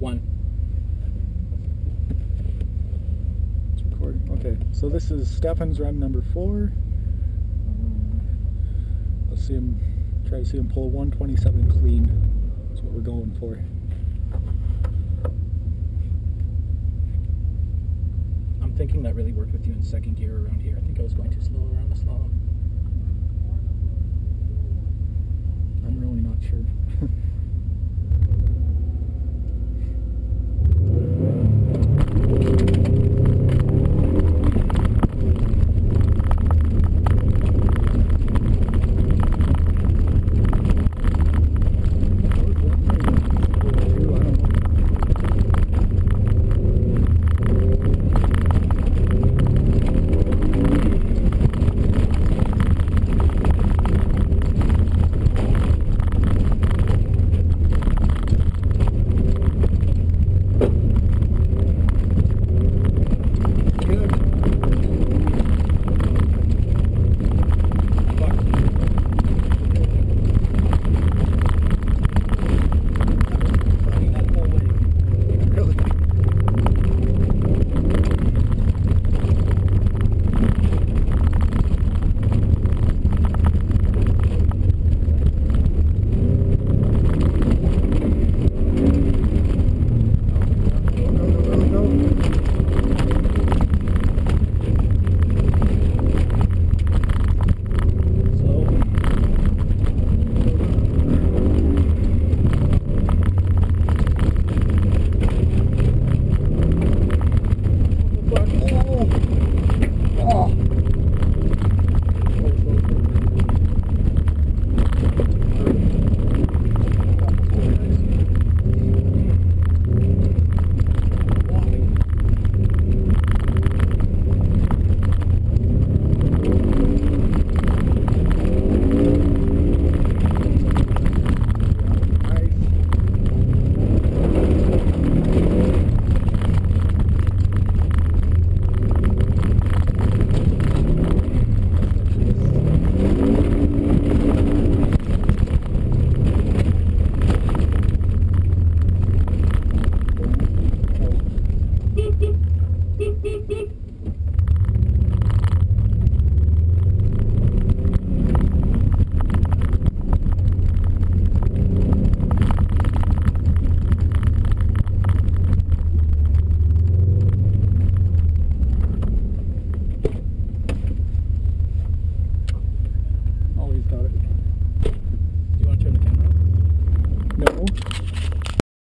One. It's recording. Okay, so this is Steffan's run number four. Um, let's see him, try to see him pull 127 clean. That's what we're going for. I'm thinking that really worked with you in second gear around here. I think I was going too slow around the slalom. I'm really not sure.